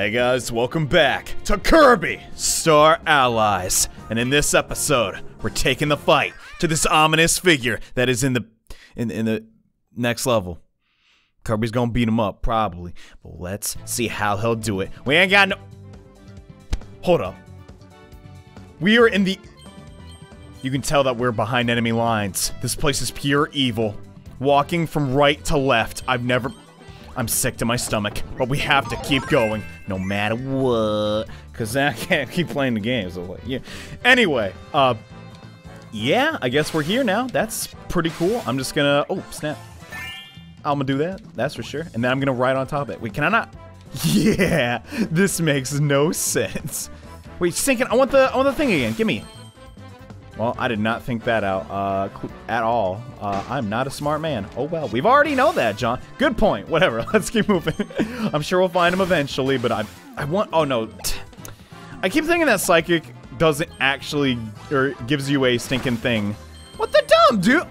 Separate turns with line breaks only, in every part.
Hey guys, welcome back to Kirby Star Allies. And in this episode, we're taking the fight to this ominous figure that is in the in in the next level. Kirby's gonna beat him up, probably. But let's see how he'll do it. We ain't got no Hold up. We are in the You can tell that we're behind enemy lines. This place is pure evil. Walking from right to left. I've never I'm sick to my stomach, but we have to keep going, no matter what. Cause I can't keep playing the game, so like, yeah. Anyway, uh, yeah, I guess we're here now. That's pretty cool. I'm just gonna, oh, snap. I'm gonna do that, that's for sure. And then I'm gonna ride on top of it. Wait, can I not? Yeah, this makes no sense. Wait, sinking, I want the, I want the thing again, give me. Well, I did not think that out uh, at all. Uh, I'm not a smart man. Oh well, we've already know that, John. Good point. Whatever. Let's keep moving. I'm sure we'll find him eventually, but I, I want. Oh no, I keep thinking that psychic doesn't actually or gives you a stinking thing. What the dumb dude?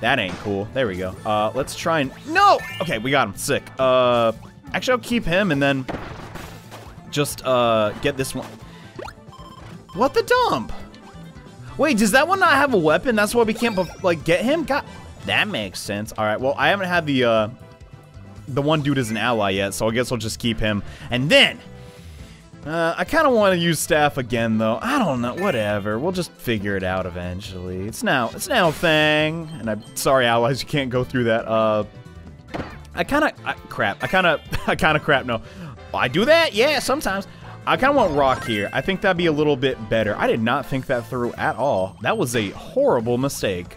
That ain't cool. There we go. Uh, let's try and no. Okay, we got him. Sick. Uh, actually, I'll keep him and then just uh get this one. What the dump? Wait, does that one not have a weapon? That's why we can't, like, get him? God, that makes sense. All right, well, I haven't had the, uh, the one dude as an ally yet, so I guess I'll just keep him. And then, uh, I kind of want to use staff again, though. I don't know, whatever. We'll just figure it out eventually. It's now, it's now a thing. And I'm sorry, allies, you can't go through that. Uh, I kind of, crap. I kind of, I kind of crap, no. I do that? Yeah, sometimes. I kind of want rock here. I think that'd be a little bit better. I did not think that through at all. That was a horrible mistake.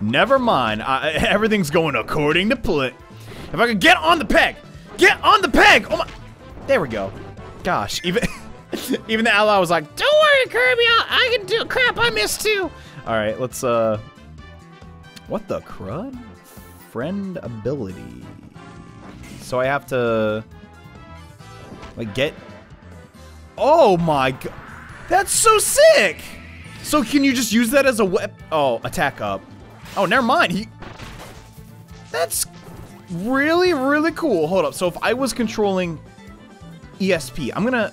Never mind. I, everything's going according to plan. If I could get on the peg! Get on the peg! Oh my... There we go. Gosh, even... even the ally was like, Don't worry, Kirby, I, I can do... Crap, I missed too! Alright, let's, uh... What the crud? Friend ability. So I have to... Like, get Oh my god. That's so sick! So can you just use that as a weapon? Oh, attack up. Oh, never mind. He. That's really, really cool. Hold up. So if I was controlling ESP, I'm gonna.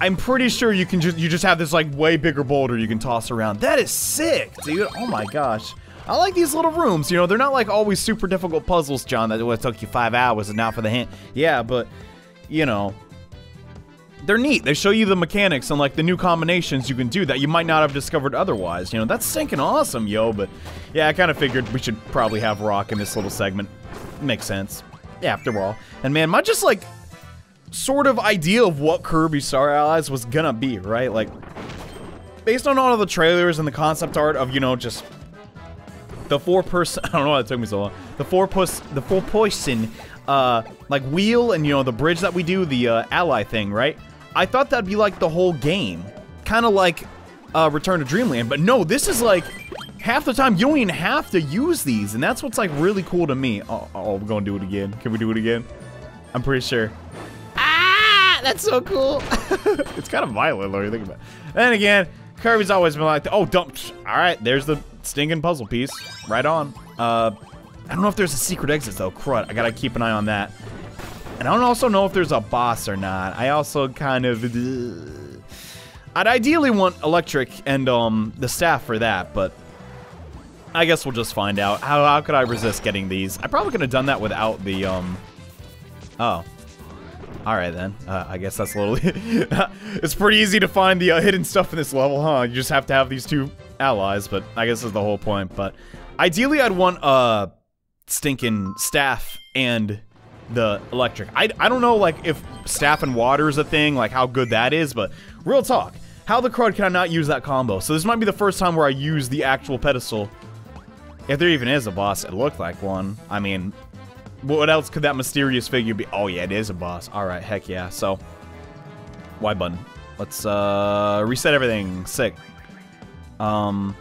I'm pretty sure you can just you just have this like way bigger boulder you can toss around. That is sick, dude. Oh my gosh. I like these little rooms. You know, they're not like always super difficult puzzles, John. That would took you five hours and not for the hint. Yeah, but you know, they're neat. They show you the mechanics and like the new combinations you can do that you might not have discovered otherwise. You know, that's sinking awesome, yo. But yeah, I kind of figured we should probably have Rock in this little segment. Makes sense. After all. And man, my just like sort of idea of what Kirby Star Allies was gonna be, right? Like, based on all of the trailers and the concept art of, you know, just the four person, I don't know why it took me so long. The four puss, the four person, uh, like wheel and, you know, the bridge that we do, the, uh, ally thing, right? I thought that'd be like the whole game. Kind of like uh, Return to Dreamland, but no, this is like half the time you don't even have to use these, and that's what's like really cool to me. Oh, oh we're gonna do it again. Can we do it again? I'm pretty sure. Ah, that's so cool. it's kind of violent, when you think about it. Then again, Kirby's always been like, oh, dump. All right, there's the stinking puzzle piece. Right on. Uh, I don't know if there's a secret exit though. Crud, I gotta keep an eye on that. And I don't also know if there's a boss or not. I also kind of... Uh, I'd ideally want electric and um the staff for that, but I guess we'll just find out. How, how could I resist getting these? I probably could have done that without the, um... Oh. Alright then. Uh, I guess that's a little... it's pretty easy to find the uh, hidden stuff in this level, huh? You just have to have these two allies, but I guess that's the whole point. But ideally I'd want, uh, stinking staff and the electric. I, I don't know, like, if staff and water is a thing, like, how good that is, but real talk. How the crud can I not use that combo? So this might be the first time where I use the actual pedestal. If there even is a boss, it looked like one. I mean, what else could that mysterious figure be? Oh, yeah, it is a boss. All right, heck yeah. So, Y button. Let's uh, reset everything. Sick. Um,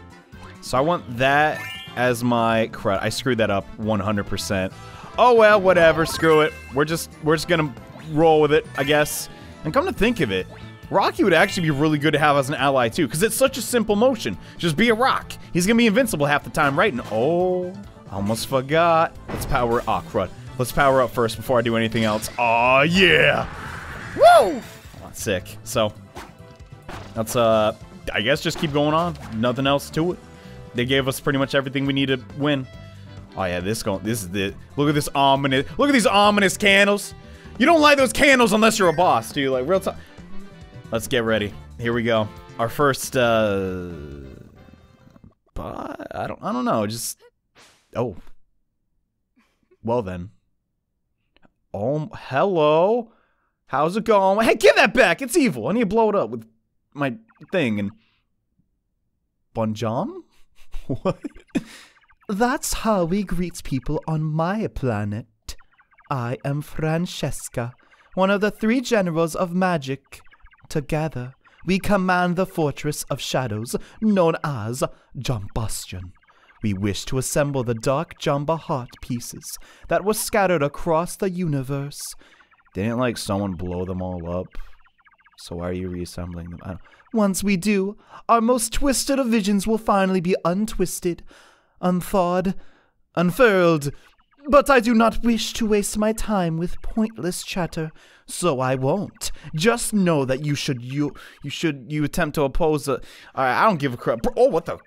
so I want that as my crud. I screwed that up 100% oh well, whatever, screw it. We're just, we're just gonna roll with it, I guess. And come to think of it, Rocky would actually be really good to have as an ally too, because it's such a simple motion. Just be a rock. He's gonna be invincible half the time, right? And oh, almost forgot. Let's power, ah, oh, crud. Let's power up first before I do anything else. Oh yeah! Woo! Oh, sick. So, let's, uh, I guess just keep going on. Nothing else to it. They gave us pretty much everything we need to win. Oh yeah, this going, this is the, look at this ominous, look at these ominous candles. You don't light those candles unless you're a boss, dude. Like, real time. Let's get ready. Here we go. Our first, uh, I don't, I don't know. Just, oh. Well then. Oh, hello. How's it going? Hey, give that back. It's evil. I need to blow it up with my thing and Bonjam? what?
That's how we greet people on my planet. I am Francisca, one of the three generals of magic. Together, we command the fortress of shadows known as Jambastion. We wish to assemble the dark Jamba heart pieces that were scattered across the universe.
Didn't like someone blow them all up? So why are you reassembling them?
Once we do, our most twisted of visions will finally be untwisted, unthawed, unfurled. But I do not wish to waste my time with pointless chatter, so I won't. Just know that you should you you should you attempt to oppose a. I don't give a crap. Oh, what the?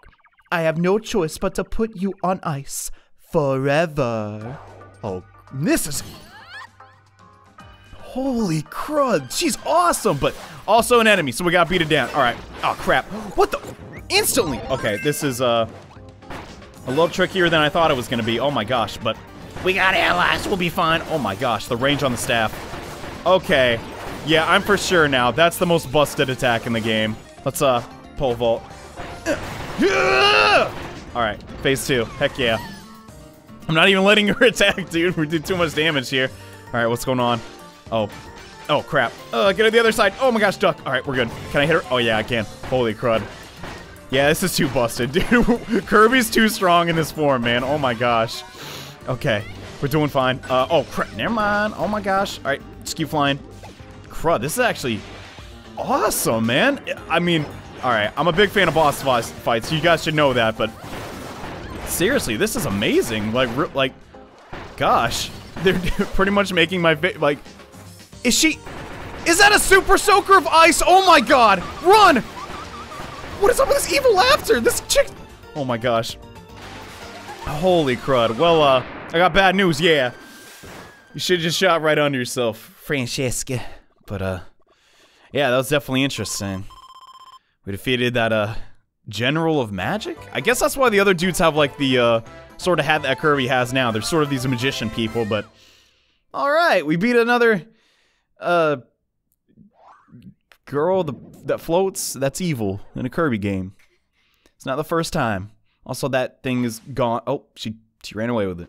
I have no choice but to put you on ice forever.
Oh, this is Holy crud, she's awesome, but also an enemy, so we gotta beat it down. All right. Oh, crap. What the? Instantly. Okay, this is, uh, a little trickier than I thought it was gonna be. Oh my gosh, but we got allies, we'll be fine. Oh my gosh, the range on the staff. Okay. Yeah, I'm for sure now. That's the most busted attack in the game. Let's, uh, pole vault. Alright, phase two. Heck yeah. I'm not even letting her attack, dude. We did too much damage here. Alright, what's going on? Oh. Oh, crap. Uh, get on the other side. Oh my gosh, duck. All right, we're good. Can I hit her? Oh, yeah, I can. Holy crud. Yeah, this is too busted, dude. Kirby's too strong in this form, man. Oh my gosh. Okay, we're doing fine. Uh, oh, crap. Never mind. Oh my gosh. All right, just keep flying. Crud, this is actually awesome, man. I mean, all right, I'm a big fan of boss fights. You guys should know that, but seriously, this is amazing. Like, like, gosh, they're pretty much making my like is she... Is that a super soaker of ice? Oh my god! Run! What is up with this evil laughter? This chick... Oh my gosh. Holy crud. Well, uh, I got bad news, yeah. You should've just shot right under yourself, Francisca. But, uh, yeah, that was definitely interesting. We defeated that, uh, General of Magic? I guess that's why the other dudes have, like, the, uh, sort of hat that Kirby has now. They're sort of these magician people, but... Alright, we beat another uh girl the, that floats, that's evil in a Kirby game. It's not the first time. Also, that thing is gone. Oh, she she ran away with it.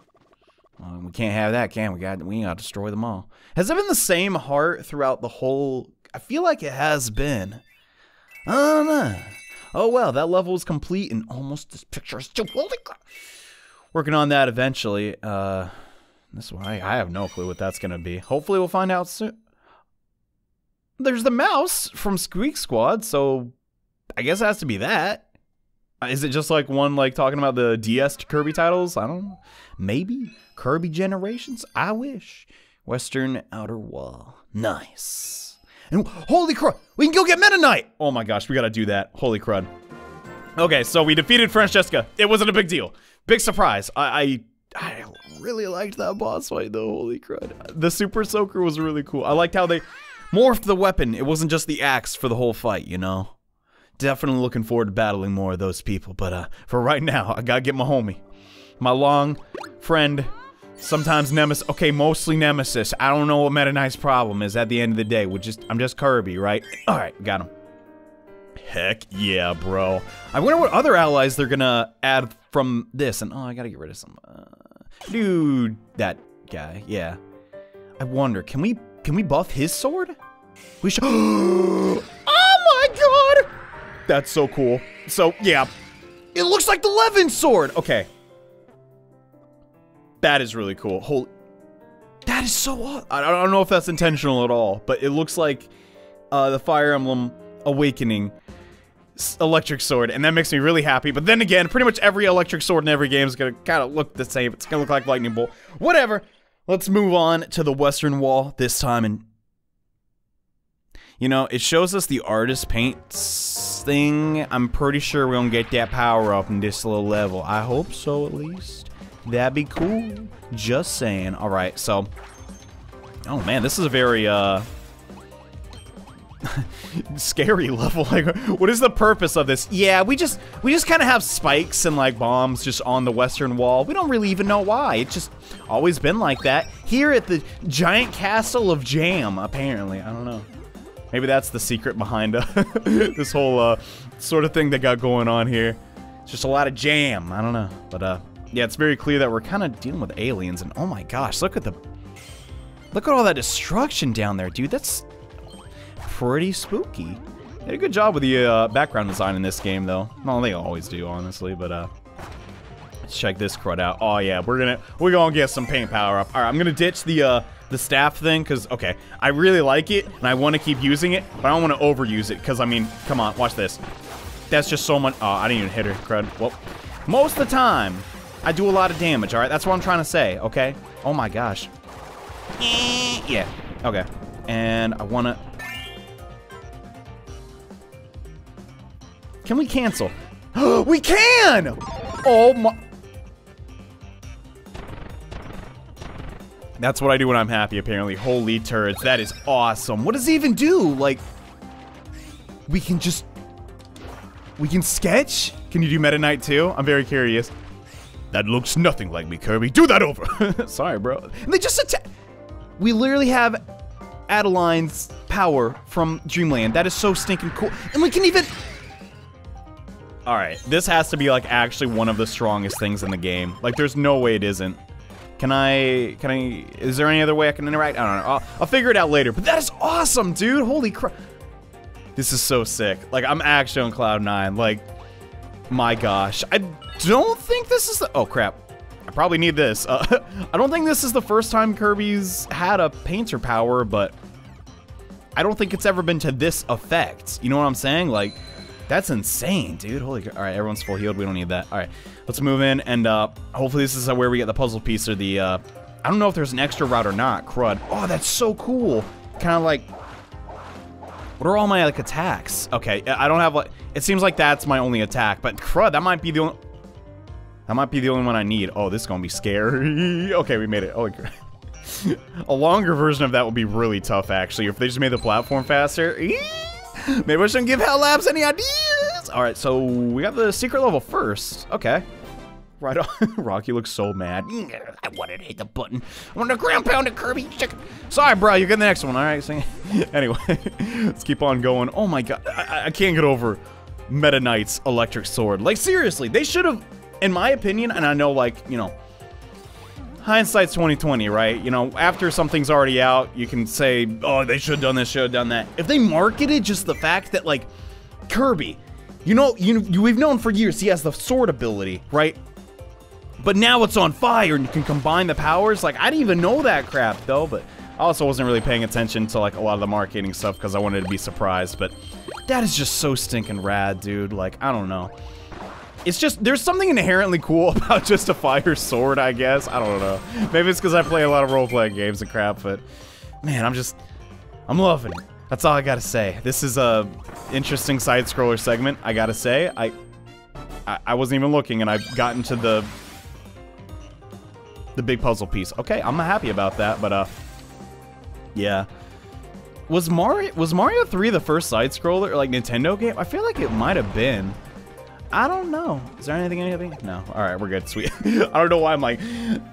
Uh, we can't have that, can we? Got we got to destroy them all. Has it been the same heart throughout the whole? I feel like it has been. I don't know. Oh well, that level is complete and almost this picture is holy crap. Working on that eventually. Uh, this one I, I have no clue what that's gonna be. Hopefully we'll find out soon there's the mouse from Squeak Squad, so I guess it has to be that. Uh, it just like one like talking about the DS Kirby titles? I don't know. Maybe Kirby Generations. I wish. Western Outer Wall. Nice. And holy crud, we can go get Meta Knight. Oh my gosh, we gotta do that. Holy crud. Okay, so we defeated Francisca. It wasn't a big deal. Big surprise. I, I, I really liked that boss fight though. Holy crud. The Super Soaker was really cool. I liked how they morphed the weapon. It wasn't just the axe for the whole fight, you know? Definitely looking forward to battling more of those people, but uh, for right now, I gotta get my homie. My long friend, sometimes nemesis, okay, mostly nemesis. I don't know what Meta Knight's problem is at the end of the day. We're just, I'm just Kirby, right? Alright, got him. Heck yeah, bro. I wonder what other allies they're gonna add from this. And oh, I gotta get rid of some. Uh, dude, that guy. Yeah. I wonder, can we can we buff his sword? We should. oh my god! That's so cool. So, yeah. It looks like the Levin sword! Okay. That is really cool. Holy. That is so I don't know if that's intentional at all, but it looks like uh, the Fire Emblem Awakening electric sword, and that makes me really happy. But then again, pretty much every electric sword in every game is gonna kind of look the same. It's gonna look like lightning bolt. Whatever. Let's move on to the western wall this time and you know, it shows us the artist paints thing. I'm pretty sure we're gonna get that power up in this little level. I hope so at least. That'd be cool. Just saying. Alright, so Oh man, this is a very uh scary level. Like, what is the purpose of this? Yeah, we just we just kind of have spikes and like bombs just on the western wall. We don't really even know why. It's just always been like that here at the giant castle of Jam. Apparently, I don't know. Maybe that's the secret behind uh, this whole uh, sort of thing that got going on here. It's just a lot of jam. I don't know, but uh, yeah, it's very clear that we're kind of dealing with aliens. And oh my gosh, look at the look at all that destruction down there, dude. That's pretty spooky. They did a good job with the uh, background design in this game, though. Well, they always do, honestly, but uh, let's check this crud out. Oh yeah, we're gonna we're gonna get some paint power up. All right, I'm gonna ditch the uh, the staff thing because okay, I really like it and I want to keep using it, but I don't want to overuse it because I mean, come on, watch this. That's just so much. Oh, I didn't even hit her. Crud. Well, most of the time, I do a lot of damage. All right, that's what I'm trying to say. Okay. Oh my gosh. Yeah. Okay. And I want Can we cancel? we can! Oh my... That's what I do when I'm happy, apparently. Holy turrets, that is awesome. What does it even do? Like, we can just... We can sketch? Can you do Meta Knight too? I'm very curious. That looks nothing like me, Kirby. Do that over. Sorry, bro. And they just attack. We literally have Adeleine's power from Dreamland. That is so stinking cool. And we can even... All right, this has to be like actually one of the strongest things in the game. Like, there's no way it isn't. Can I, can I, is there any other way I can interact? I don't know. I'll, I'll figure it out later. But that is awesome, dude. Holy crap. This is so sick. Like, I'm actually on cloud nine. Like, my gosh. I don't think this is the, oh crap. I probably need this. Uh, I don't think this is the first time Kirby's had a painter power, but I don't think it's ever been to this effect. You know what I'm saying? Like, that's insane, dude. Holy, all right, everyone's full healed. We don't need that. All right, let's move in, and uh, hopefully this is where we get the puzzle piece or the, uh, I don't know if there's an extra route or not. Crud. Oh, that's so cool. Kind of like, what are all my, like, attacks? Okay, I don't have, like, it seems like that's my only attack, but crud, that might be the only, that might be the only one I need. Oh, this is gonna be scary. okay, we made it. Oh, a longer version of that would be really tough, actually, if they just made the platform faster. Maybe I shouldn't give HAL Labs any ideas. All right, so we got the secret level first. Okay. Right on. Rocky looks so mad. Mm, I wanted to hit the button. I wanted to ground pound it, Kirby. Sorry, bro. You get the next one. All right. anyway, let's keep on going. Oh my god, I, I can't get over Meta Knight's electric sword. Like seriously, they should have, in my opinion, and I know like you know hindsight's 2020, right? You know, after something's already out, you can say, oh, they should have done this, should have done that. If they marketed just the fact that, like, Kirby, you know, you, you we've known for years he has the sword ability, right? But now it's on fire and you can combine the powers. Like, I didn't even know that crap, though, but I also wasn't really paying attention to, like, a lot of the marketing stuff because I wanted to be surprised, but that is just so stinking rad, dude. Like, I don't know. It's just, there's something inherently cool about just a fire sword, I guess. I don't know. Maybe it's because I play a lot of role-playing games and crap, but man, I'm just, I'm loving it. That's all I gotta say. This is a interesting side-scroller segment, I gotta say. I, I, I wasn't even looking and I got into the, the big puzzle piece. Okay, I'm happy about that, but uh, yeah. Was Mario, was Mario 3 the first side-scroller, like Nintendo game? I feel like it might have been. I don't know. Is there anything, anything? No. All right, we're good. Sweet. I don't know why I'm like,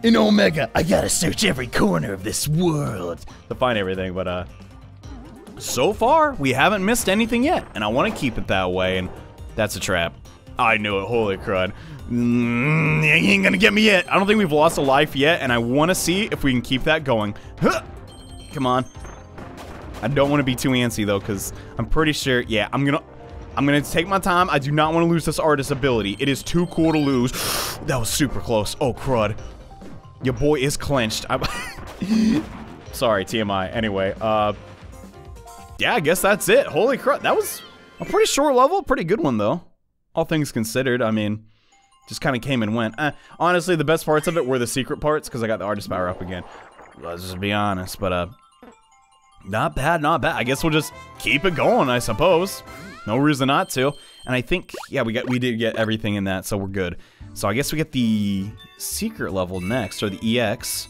in Omega, I gotta search every corner of this world to find everything, but uh, so far, we haven't missed anything yet, and I want to keep it that way, and that's a trap. I knew it. Holy crud. Mm, he ain't gonna get me yet. I don't think we've lost a life yet, and I want to see if we can keep that going. Huh. Come on. I don't want to be too antsy, though, because I'm pretty sure, yeah, I'm gonna... I'm gonna take my time. I do not want to lose this artist ability. It is too cool to lose. that was super close. Oh, crud. Your boy is clenched. Sorry, TMI. Anyway, uh... Yeah, I guess that's it. Holy crud. That was a pretty short level. Pretty good one, though. All things considered. I mean, just kind of came and went. Eh, honestly, the best parts of it were the secret parts, because I got the artist power up again. Let's just be honest, but uh, not bad, not bad. I guess we'll just keep it going, I suppose. No reason not to. And I think, yeah, we got we did get everything in that, so we're good. So I guess we get the secret level next, or the EX.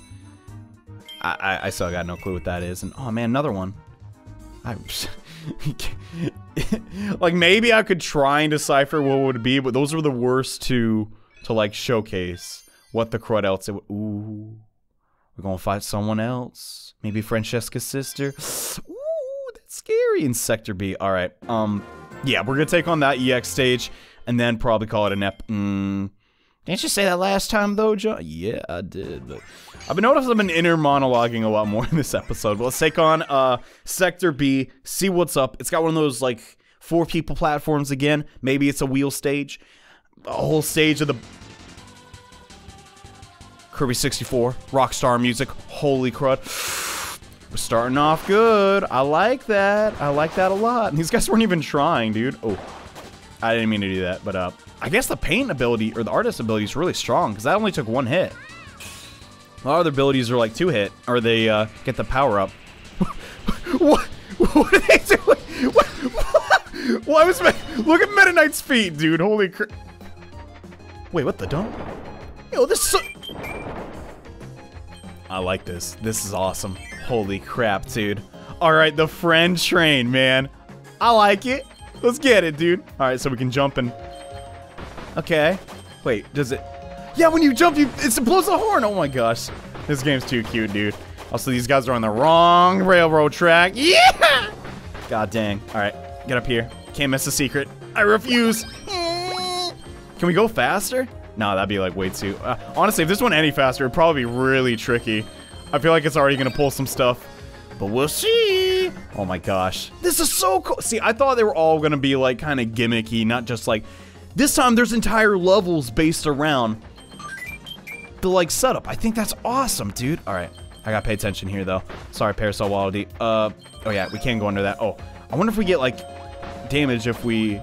I, I, I still got no clue what that is. And oh man, another one. I, like maybe I could try and decipher what would be, but those were the worst to to like showcase what the. It would, ooh, we're gonna fight someone else. Maybe Francisca's sister. Ooh, that's scary. In Sector B. All right. Um, yeah, we're gonna take on that EX stage and then probably call it an ep. Mm, didn't you say that last time though, John? Yeah, I did. But I've been noticing I've been inner monologuing a lot more in this episode. But let's take on uh Sector B, see what's up. It's got one of those like four people platforms again. Maybe it's a wheel stage. A whole stage of the Kirby 64, Rockstar music. Holy crud. Starting off good. I like that. I like that a lot. These guys weren't even trying, dude. Oh, I didn't mean to do that, but uh, I guess the paint ability or the artist ability is really strong because that only took one hit. A lot of other abilities are like two hit, or they uh, get the power up. what? What are they doing? What? Why was look at Meta Knight's feet, dude? Holy crap! Wait, what the dump? Yo, this. So I like this. This is awesome. Holy crap, dude. All right, the friend train, man. I like it. Let's get it, dude. All right, so we can jump and. Okay. Wait, does it? Yeah, when you jump, you it blows a horn. Oh my gosh, this game's too cute, dude. Also, these guys are on the wrong railroad track. Yeah! God dang. All right, get up here. Can't miss a secret. I refuse. Can we go faster? No, that'd be like way too. Uh, honestly, if this went any faster, it'd probably be really tricky. I feel like it's already gonna pull some stuff. But we'll see. Oh my gosh. This is so cool. See, I thought they were all gonna be like kind of gimmicky, not just like. This time there's entire levels based around the like setup. I think that's awesome, dude. All right. I gotta pay attention here though. Sorry, Parasol Waddle Dee. Uh, oh yeah, we can't go under that. Oh, I wonder if we get like damage if we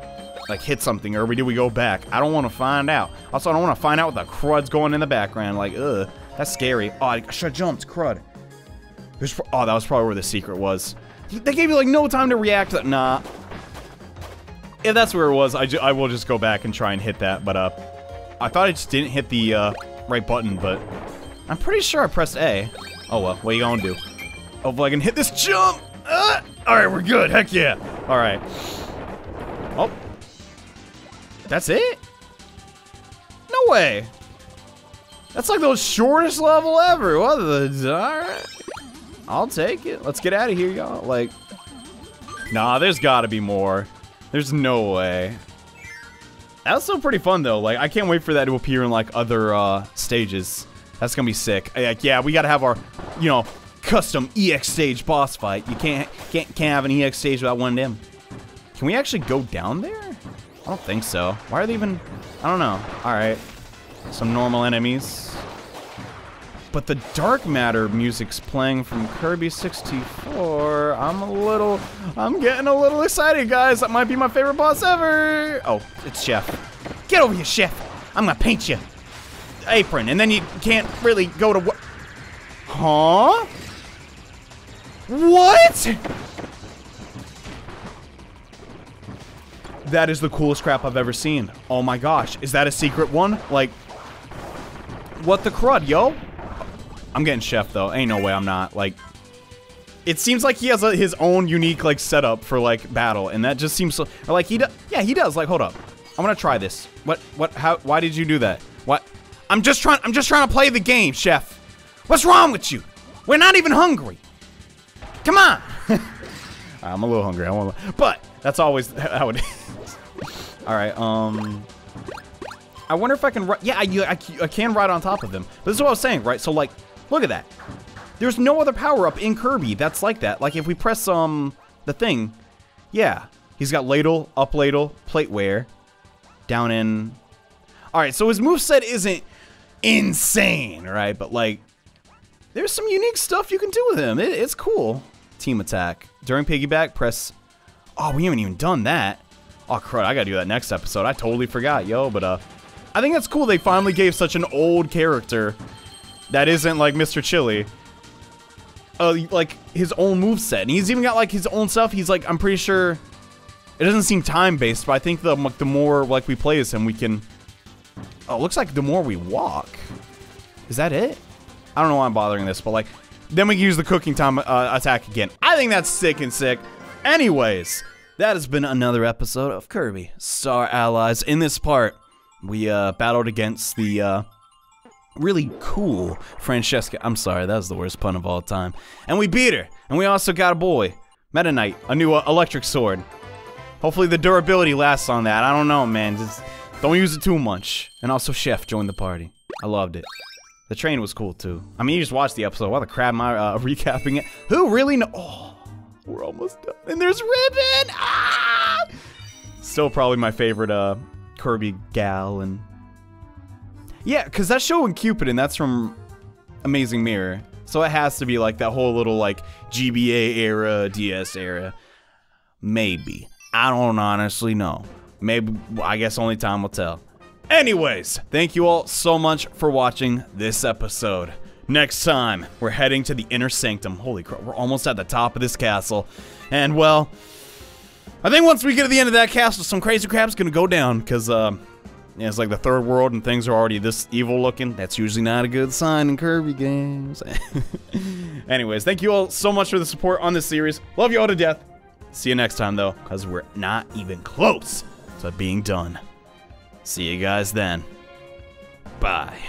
like hit something or do we go back. I don't want to find out. Also, I don't want to find out what the crud's going in the background. Like, ugh, that's scary. Oh, I should have jumped. Crud. Oh, that was probably where the secret was. They gave you like no time to react. To, nah. If that's where it was, I, I will just go back and try and hit that. But uh, I thought I just didn't hit the uh, right button, but I'm pretty sure I pressed A. Oh well, what are you gonna do? Hopefully I can hit this jump. Uh, all right, we're good. Heck yeah. All right. Oh, that's it? No way. That's like the shortest level ever. What the? All right. I'll take it. Let's get out of here, y'all. Like, nah, there's gotta be more. There's no way. That's still pretty fun, though. Like, I can't wait for that to appear in, like, other, uh, stages. That's gonna be sick. Like, yeah, we gotta have our, you know, custom EX stage boss fight. You can't, can't, can't have an EX stage without one of them. Can we actually go down there? I don't think so. Why are they even... I don't know. Alright. Some normal enemies. But the dark matter music's playing from Kirby 64. I'm a little... I'm getting a little excited, guys. That might be my favorite boss ever. Oh, it's Chef. Get over here, Chef. I'm gonna paint you. Apron, and then you can't really go to what... Huh? What? That is the coolest crap I've ever seen. Oh my gosh. Is that a secret one? Like, what the crud, yo? I'm getting chef, though. Ain't no way I'm not. Like, it seems like he has a, his own unique, like, setup for, like, battle. And that just seems so... Like, he does... Yeah, he does. Like, hold up. I'm gonna try this. What? What? How? Why did you do that? What? I'm just trying... I'm just trying to play the game, chef. What's wrong with you? We're not even hungry. Come on. I'm a little hungry. I want, but that's always how it is. All right, um... I wonder if I can... Yeah, I, I, I can ride on top of them. But this is what I was saying, right? So, like, look at that. There's no other power-up in Kirby that's like that. Like, if we press, um, the thing, yeah. He's got ladle, up ladle, plateware, down in... Alright, so his moveset isn't insane, right? But, like, there's some unique stuff you can do with him. It, it's cool. Team attack. During piggyback, press... Oh, we haven't even done that. Oh, crud, I gotta do that next episode. I totally forgot, yo, but, uh, I think that's cool they finally gave such an old character that isn't, like, Mr. Chili uh, like his own move set, and he's even got like his own stuff. He's like, I'm pretty sure it doesn't seem time based, but I think the like, the more like we play as him, we can. Oh, looks like the more we walk. Is that it? I don't know why I'm bothering this, but like, then we can use the cooking time uh, attack again. I think that's sick and sick. Anyways, that has been another episode of Kirby Star Allies. In this part, we uh, battled against the uh, really cool Francisca. I'm sorry, that was the worst pun of all time. And we beat her. And we also got a boy, Meta Knight, a new uh, electric sword. Hopefully the durability lasts on that. I don't know, man. Just don't use it too much. And also Chef joined the party. I loved it. The train was cool too. I mean, you just watched the episode. Why the crap am I uh, recapping it? Who really know? Oh, we're almost done. And there's Ribbon. Ah! Still probably my favorite uh, Kirby gal and yeah, because that show in Cupid and that's from Amazing Mirror. So it has to be like that whole little like GBA era, DS era. Maybe. I don't honestly know. Maybe, I guess only time will tell. Anyways, thank you all so much for watching this episode. Next time, we're heading to the Inner Sanctum. Holy crap, we're almost at the top of this castle. And, well, I think once we get to the end of that castle, some crazy crap's gonna go down, because, uh, yeah, it's like the third world and things are already this evil looking. That's usually not a good sign in Kirby games. Anyways, thank you all so much for the support on this series. Love you all to death. See you next time, though, because we're not even close to being done. See you guys then. Bye.